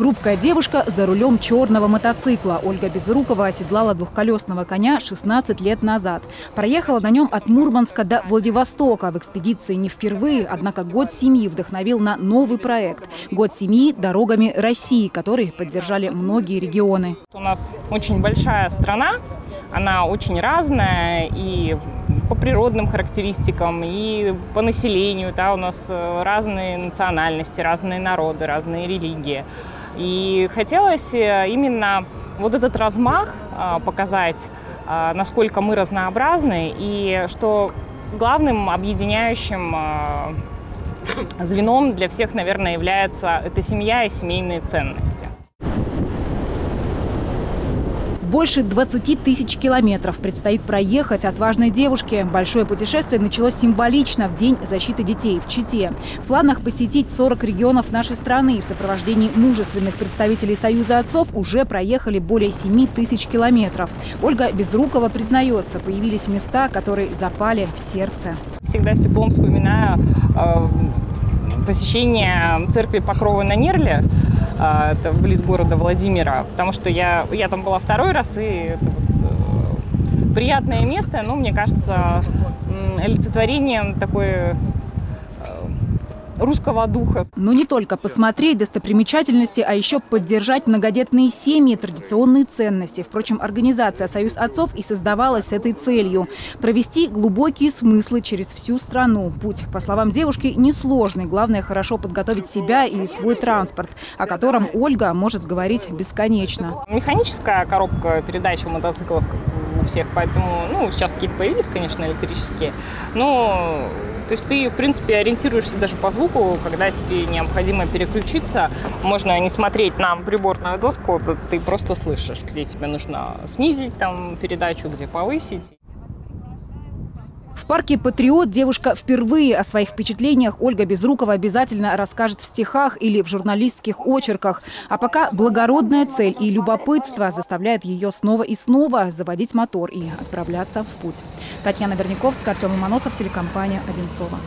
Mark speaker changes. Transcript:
Speaker 1: Хрупкая девушка за рулем черного мотоцикла. Ольга Безрукова оседлала двухколесного коня 16 лет назад. Проехала на нем от Мурманска до Владивостока. В экспедиции не впервые, однако год семьи вдохновил на новый проект. Год семьи дорогами России, который поддержали многие регионы.
Speaker 2: У нас очень большая страна, она очень разная и по природным характеристикам, и по населению. Да, у нас э, разные национальности, разные народы, разные религии. И хотелось э, именно вот этот размах э, показать, насколько мы разнообразны, и что главным объединяющим звеном для всех, наверное, является эта семья и семейные ценности.
Speaker 1: Больше 20 тысяч километров предстоит проехать отважной девушке. Большое путешествие началось символично в День защиты детей в Чите. В планах посетить 40 регионов нашей страны. В сопровождении мужественных представителей Союза отцов уже проехали более 7 тысяч километров. Ольга Безрукова признается, появились места, которые запали в сердце.
Speaker 2: Всегда с теплом вспоминаю э, посещение церкви Покрова на Нерле. А, это близ города Владимира, потому что я, я там была второй раз, и это вот э, приятное место, но мне кажется олицетворением такой русского духа.
Speaker 1: Но не только посмотреть достопримечательности, а еще поддержать многодетные семьи, традиционные ценности. Впрочем, организация «Союз отцов» и создавалась с этой целью – провести глубокие смыслы через всю страну. Путь, по словам девушки, несложный. Главное – хорошо подготовить себя и свой транспорт, о котором Ольга может говорить бесконечно.
Speaker 2: Механическая коробка передач у мотоциклов у всех, поэтому, ну, сейчас какие-то появились, конечно, электрические, но то есть ты, в принципе, ориентируешься даже по звуку, когда тебе необходимо переключиться. Можно не смотреть на приборную доску, ты просто слышишь, где тебе нужно снизить там передачу, где повысить.
Speaker 1: В парке «Патриот» девушка впервые о своих впечатлениях Ольга Безрукова обязательно расскажет в стихах или в журналистских очерках. А пока благородная цель и любопытство заставляют ее снова и снова заводить мотор и отправляться в путь. Татьяна Верняковская, Артем Иманосов, телекомпания «Одинцова».